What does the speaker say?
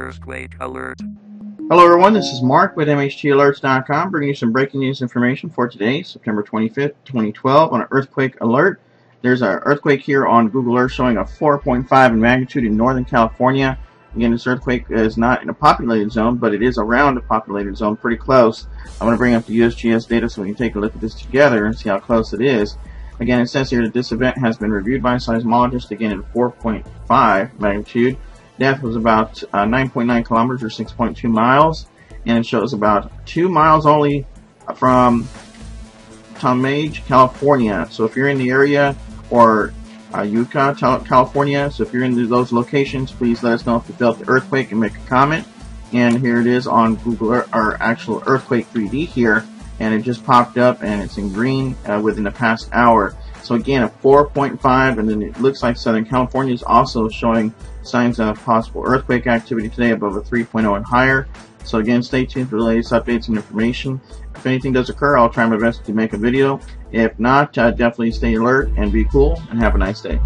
Earthquake alert. Hello everyone, this is Mark with MHTAlerts.com bringing you some breaking news information for today, September 25th, 2012 on an earthquake alert. There's an earthquake here on Google Earth showing a 4.5 in magnitude in Northern California. Again, this earthquake is not in a populated zone, but it is around a populated zone, pretty close. I'm going to bring up the USGS data so we can take a look at this together and see how close it is. Again, it says here that this event has been reviewed by a seismologist, again at 4.5 magnitude depth was about 9.9 uh, kilometers or 6.2 miles, and it shows about two miles only from Talmage, California. So if you're in the area or uh, Ukiah, California, so if you're in those locations, please let us know if you felt the earthquake and make a comment. And here it is on Google our actual earthquake 3D here, and it just popped up and it's in green uh, within the past hour. So again, a 4.5, and then it looks like Southern California is also showing signs of possible earthquake activity today above a 3.0 and higher. So again, stay tuned for the latest updates and information. If anything does occur, I'll try my best to make a video. If not, uh, definitely stay alert and be cool and have a nice day.